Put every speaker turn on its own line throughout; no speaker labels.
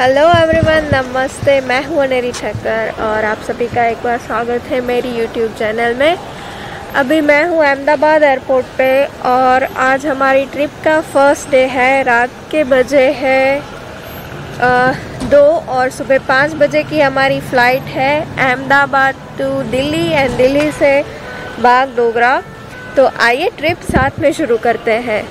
Hello everyone नमस्ते मैं हूँ अनेरी ठक्कर और आप सभी का एक बार स्वागत है मेरी यूट्यूब चैनल में। अभी मैं हूँ अहमदाबाद एयरपोर्ट पे और आज हमारी ट्रिप का फ़र्स्ट डे है। रात के बजे है अ, दो और सुबह पाँच बजे की हमारी फ़्लाइट है अहमदाबाद टू दिल्ली एंड दिल्ली से बाग डोगरा तो आइए ट्रिप साथ में शुरू करते हैं।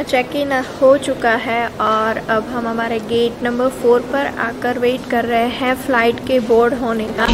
हमारा चेक इन हो चुका है और अब हम हमारे गेट नंबर फोर पर आकर वेट कर रहे हैं फ़्लाइट के बोर्ड होने का।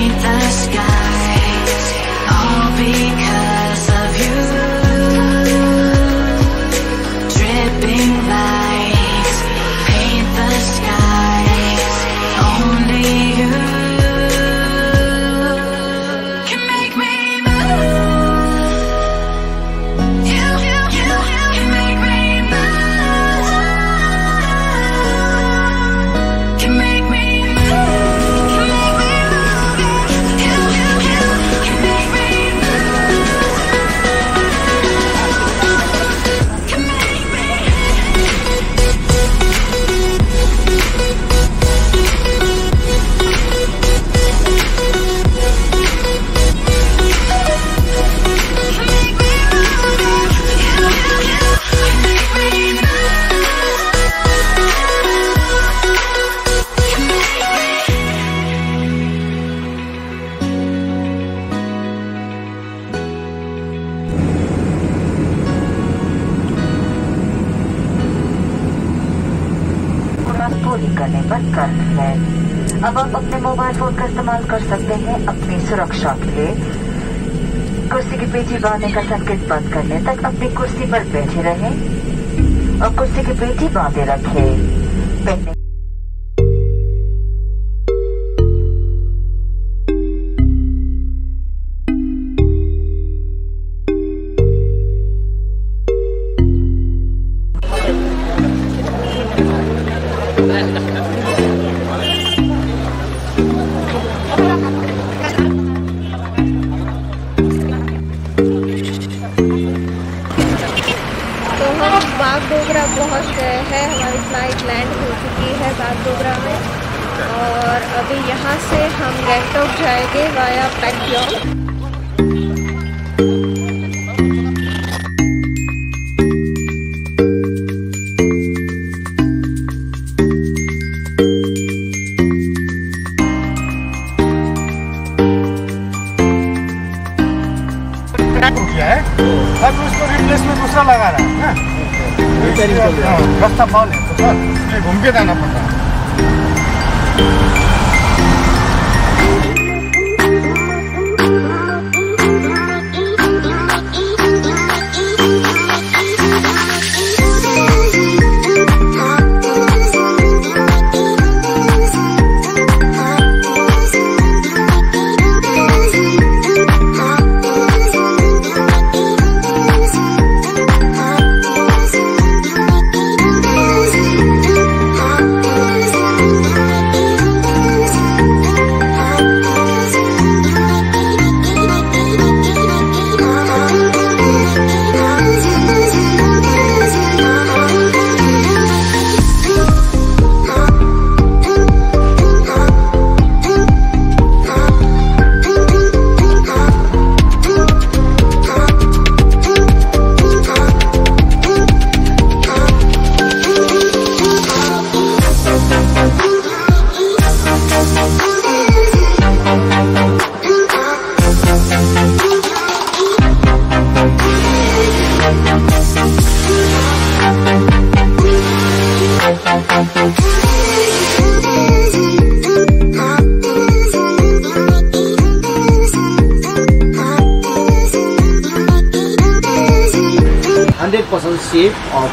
इस्तेमाल कर सकते हैं अपनी सुरक्षा के लिए। कुर्सी के पेटी बांधने का संकेत बंद करने तक अपनी कुर्सी पर बैठे रहें और कुर्सी के पेटी बांधे रखें।
तो हम बाग डोगरा पहुँच गए हैं। हमारी फ़्लाइट लैंड हो चुकी है बाग डोगरा में। और अभी यहाँ से हम गैंगटॉक जाएँगे वाया पैक्योंग
ना हाँ, रास्ता बंद है तो सर ये घूम के जाना पड़ रहा है
हंड्रेड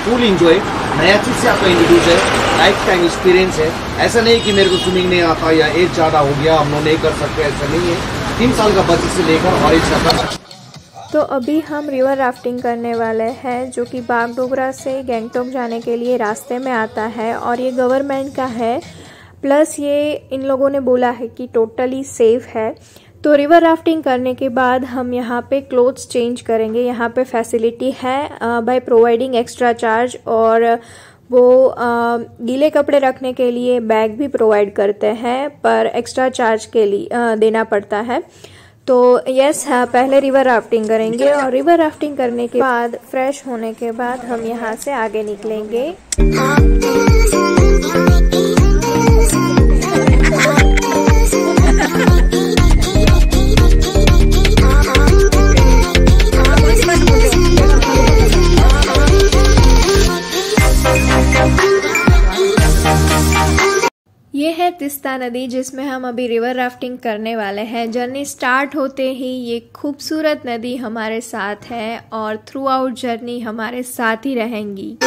फुल इंजॉय नया चीज़ से आपका इंट्रोड्यूस है. लाइफ टाइम एक्सपीरियंस है. ऐसा नहीं कि मेरे को स्विमिंग नहीं आता या एज ज़्यादा हो गया, हम लोग नहीं कर सकते, ऐसा नहीं है. तीन साल का बच्चे से लेकर और एज तक
तो अभी हम रिवर राफ्टिंग करने वाले हैं, जो कि बागडोगरा से गैंगटोक जाने के लिए रास्ते में आता है और ये गवर्नमेंट का है. प्लस ये इन लोगों ने बोला है कि टोटली सेफ़ है. तो रिवर राफ्टिंग करने के बाद हम यहाँ पे क्लोथ्स चेंज करेंगे। यहाँ पे फैसिलिटी है बाय प्रोवाइडिंग एक्स्ट्रा चार्ज और वो गीले कपड़े रखने के लिए बैग भी प्रोवाइड करते हैं पर एक्स्ट्रा चार्ज के लिए आ, देना पड़ता है। तो यस हाँ पहले रिवर राफ्टिंग करेंगे और रिवर राफ्टिंग करने के बाद फ्रेश होने के बाद हम यहाँ से आगे निकलेंगे। तिस्ता नदी जिसमें हम अभी रिवर राफ्टिंग करने वाले हैं। जर्नी स्टार्ट होते ही ये खूबसूरत नदी हमारे साथ है और थ्रू आउट जर्नी हमारे साथ ही रहेंगी।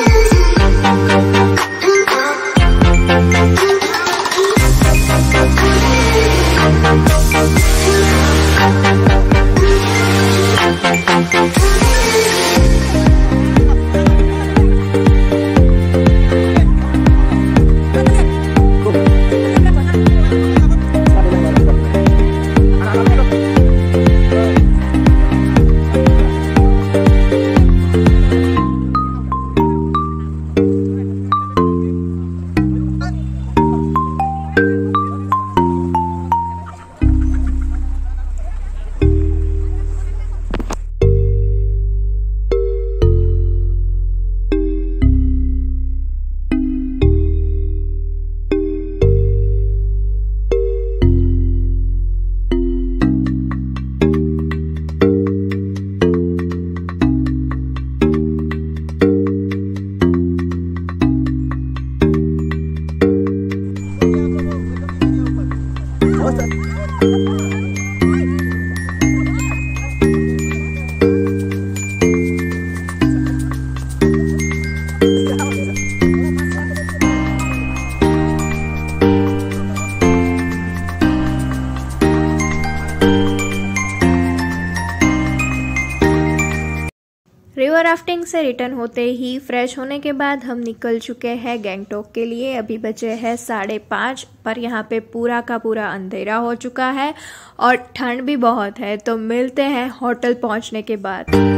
से रिटर्न होते ही फ्रेश होने के बाद हम निकल चुके हैं गैंगटोक के लिए। अभी बचे हैं साढ़े पाँच, पर यहाँ पे पूरा का पूरा अंधेरा हो चुका है और ठंड भी बहुत है। तो मिलते हैं होटल पहुँचने के बाद।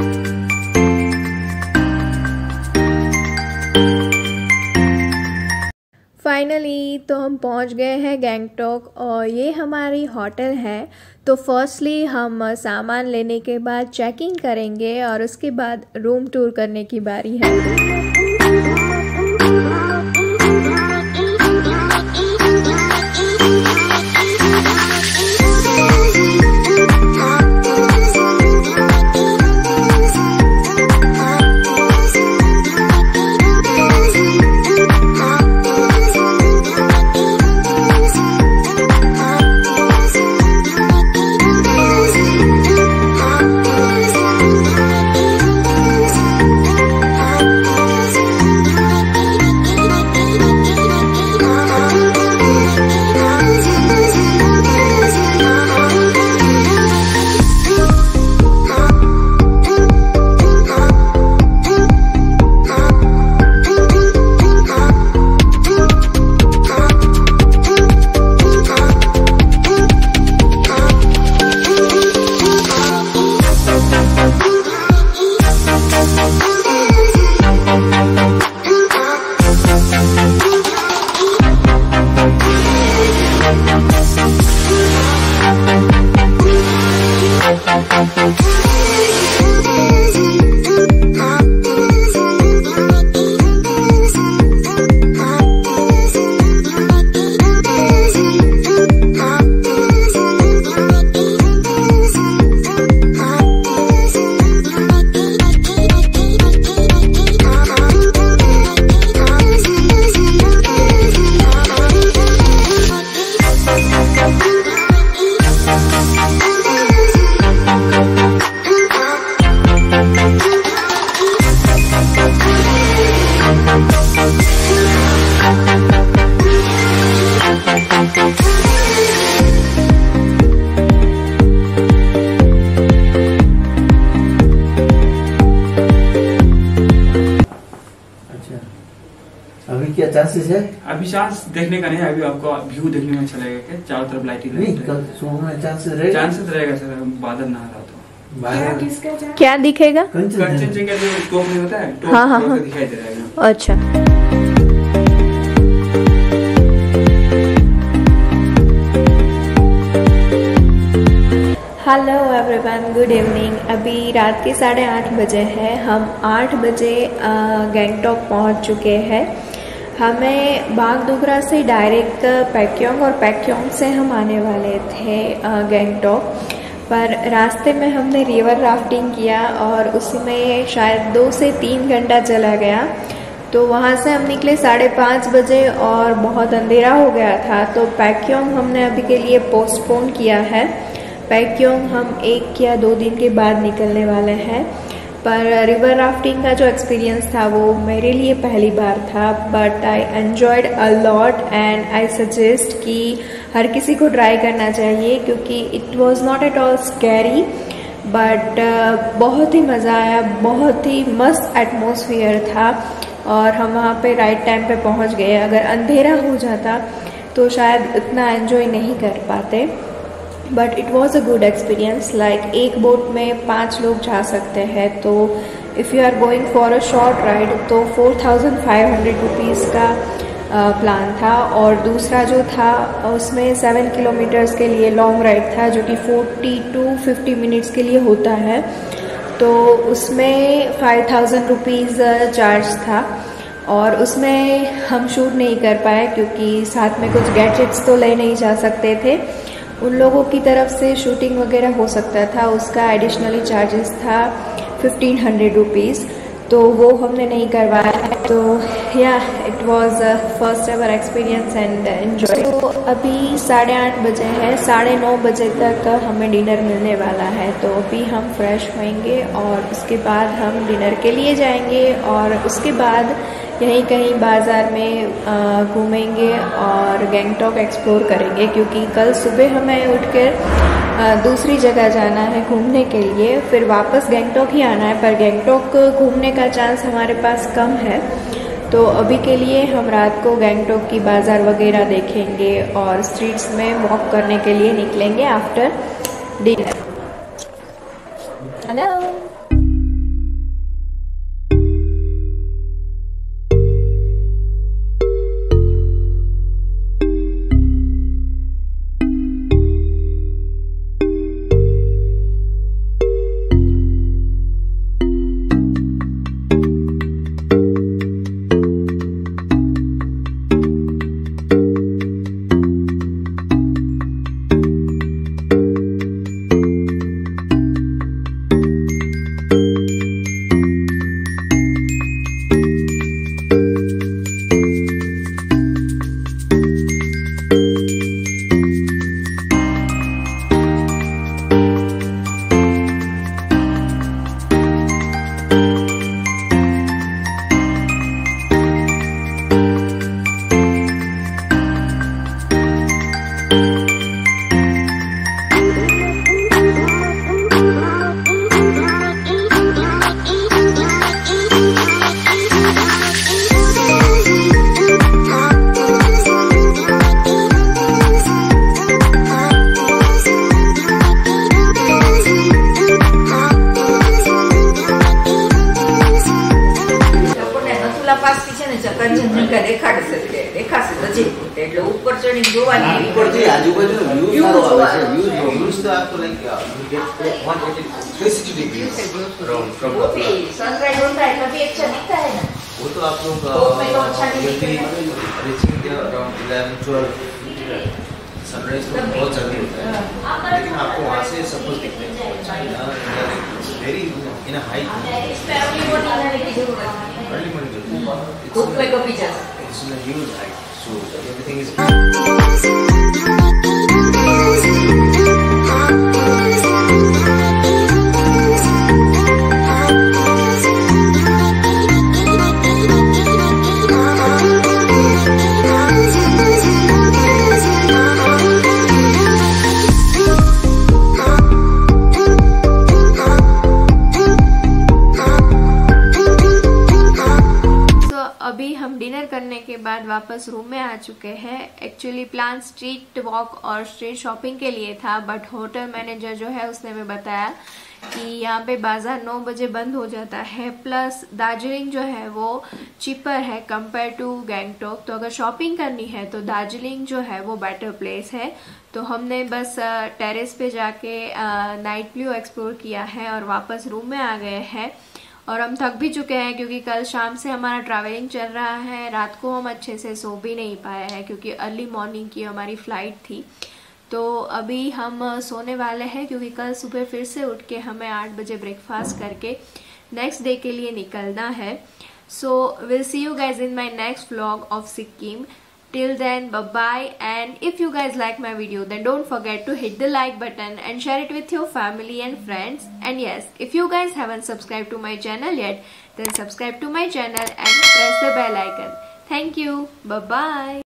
फाइनली तो हम पहुँच गए हैं गैंगटोक और ये हमारी होटल है। तो फर्स्टली हम सामान लेने के बाद चेकिंग करेंगे और उसके बाद रूम टूर करने की बारी है।
क्या चांसेस है?
अभी चांस देखने का नहीं है अभी आपको व्यू देखने में अच्छा लगेगा चारों तरफ़ लाइटिंग
नहीं कल सुबह में चांसेस रहेगा
चांसेस रहेगा सर बादल ना रहा तो।
क्या दिखेगा?
कंचन
कंचनजंगा जो टॉप में होता है टॉप
हाँ, हाँ, हाँ।
दिखाई दे रहा है।
अच्छा। हेलो एवरीवन गुड इवनिंग अभी रात के साढ़े आठ बजे हैं। हम आठ बजे गैंगटॉक पहुँच चुके हैं। हमें बागडोगरा से डायरेक्ट पैक्योंग और पैक्योंग से हम आने वाले थे गैंगटॉक। पर रास्ते में हमने रिवर राफ्टिंग किया और उसमें शायद दो से तीन घंटा चला गया। तो वहाँ से हम निकले साढ़े पाँच बजे और बहुत अंधेरा हो गया था तो पैक्योंग हमने अभी के लिए पोस्टपोन किया है। पैक्योंग हम एक या दो दिन के बाद निकलने वाले हैं। पर रिवर राफ्टिंग का जो एक्सपीरियंस था वो मेरे लिए पहली बार था but I enjoyed a lot and I suggest कि हर किसी को ट्राई करना चाहिए क्योंकि it was not at all scary but बहुत ही मज़ा आया, बहुत ही मस्त एटमोसफियर था और हम वहाँ पे राइट टाइम पे पहुँच गए। अगर अंधेरा हो जाता तो शायद इतना एन्जॉय नहीं कर पाते। But it was a good experience like एक बोट में पाँच लोग जा सकते हैं तो if you are going for a short ride तो four thousand five hundred rupees का प्लान था। और दूसरा जो था, उसमें सेवन किलोमीटर्स के लिए लॉन्ग राइड था, जो कि फोर्टी टू फिफ्टी मिनट्स के लिए होता है। तो उसमें फाइव थाउज़ेंड रुपीज़ चार्ज था। और उसमें हम शूट नहीं कर पाए, क्योंकि साथ में कुछ गैजेट्स तो ले नहीं जा सकते थे। उन लोगों की तरफ़ से शूटिंग वगैरह हो सकता था। उसका एडिशनली चार्जेस था फिफ्टीन हंड्रेड रुपीज़ तो वो हमने नहीं करवाया। है तो या it was first ever experience and enjoy तो अभी साढ़े आठ बजे है। साढ़े नौ बजे तक हमें डिनर मिलने वाला है। तो अभी हम फ्रेश होएँगे और उसके बाद हम डिनर के लिए जाएँगे और उसके बाद यहीं कहीं बाज़ार में घूमेंगे और गैंगटॉक एक्सप्लोर करेंगे, क्योंकि कल सुबह हमें उठकर दूसरी जगह जाना है घूमने के लिए। फिर वापस गैंगटॉक ही आना है, पर गैंगटॉक घूमने का चांस हमारे पास कम है। तो अभी के लिए हम रात को गैंगटॉक की बाज़ार वगैरह देखेंगे और स्ट्रीट्स में वॉक करने के लिए निकलेंगे आफ्टर डिनर
आपको वहाँ से सब कुछ दिखने वेरी इन अ हाई
इसमें अपनी बॉडी बनाने की ज़रूरत है
अर्ली मॉर्निंग
धूप में कभी
करने के बाद वापस रूम में आ चुके हैं। एक्चुअली प्लान स्ट्रीट वॉक और स्ट्रीट शॉपिंग के लिए था बट होटल मैनेजर जो है, उसने हमें बताया कि यहाँ पे बाज़ार नौ बजे बंद हो जाता है। प्लस दार्जिलिंग जो है, वो चीपर है कंपेयर टू गैंगटोक तो अगर शॉपिंग करनी है तो दार्जिलिंग जो है, वो बेटर प्लेस है। तो हमने बस टेरेस पे जाके नाइट व्यू एक्सप्लोर किया है और वापस रूम में आ गए हैं। और हम थक भी चुके हैं क्योंकि कल शाम से हमारा ट्रैवलिंग चल रहा है। रात को हम अच्छे से सो भी नहीं पाए हैं क्योंकि अर्ली मॉर्निंग की हमारी फ़्लाइट थी। तो अभी हम सोने वाले हैं क्योंकि कल सुबह फिर से उठ के हमें आठ बजे ब्रेकफास्ट करके नेक्स्ट डे के लिए निकलना है। So will see you guys in my next vlog of Sikkim till then bye bye and if you guys like my video then don't forget to hit the like button and share it with your family and friends. And yes if you guys haven't subscribed to my channel yet then subscribe to my channel and press the bell icon. Thank you. Bye bye